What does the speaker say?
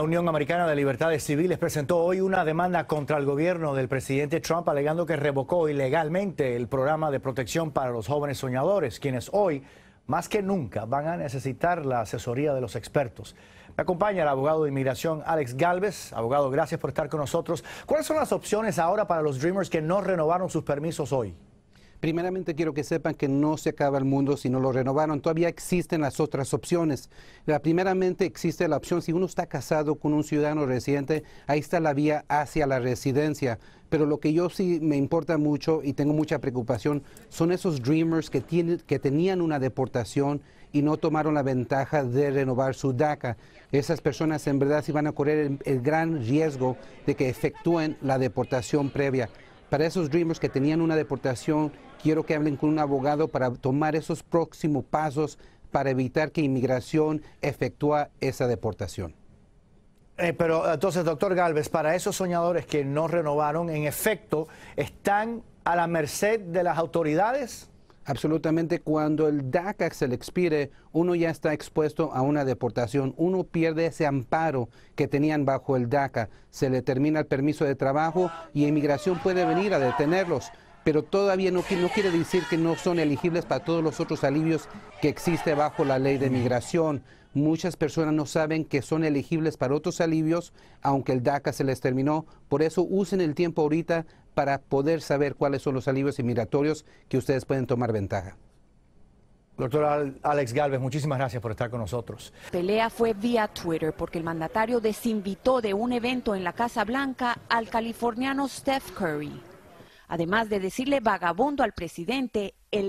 La Unión Americana de Libertades Civiles presentó hoy una demanda contra el gobierno del presidente Trump alegando que revocó ilegalmente el programa de protección para los jóvenes soñadores, quienes hoy, más que nunca, van a necesitar la asesoría de los expertos. Me acompaña el abogado de inmigración Alex Galvez. Abogado, gracias por estar con nosotros. ¿Cuáles son las opciones ahora para los Dreamers que no renovaron sus permisos hoy? Primeramente quiero que sepan que no se acaba el mundo si no lo renovaron. Todavía existen las otras opciones. La primeramente existe la opción si uno está casado con un ciudadano residente, ahí está la vía hacia la residencia. Pero lo que yo sí me importa mucho y tengo mucha preocupación son esos dreamers que, tenían una deportación y no tomaron la ventaja de renovar su DACA. Esas personas en verdad sí van a correr el gran riesgo de que efectúen la deportación previa. Para esos dreamers que tenían una deportación quiero que hablen con un abogado para tomar esos próximos pasos para evitar que inmigración efectúe esa deportación. Eh, pero entonces, doctor Galvez, para esos soñadores que no renovaron, en efecto, ¿están a la merced de las autoridades? Absolutamente, cuando el DACA se le expire, uno ya está expuesto a una deportación, uno pierde ese amparo que tenían bajo el DACA, se le termina el permiso de trabajo y inmigración puede venir a detenerlos pero todavía no, no, quiere decir que no son elegibles para todos los otros alivios que existe bajo la ley de migración. Muchas personas no saben que son elegibles para otros alivios, aunque el DACA se les terminó. Por eso usen el tiempo ahorita para poder saber cuáles son los alivios inmigratorios que ustedes pueden tomar ventaja. Doctor Alex Galvez, muchísimas gracias por estar con nosotros. Pelea fue vía Twitter porque el mandatario desinvitó de un evento en la Casa Blanca al californiano Steph Curry. Además de decirle vagabundo al presidente, el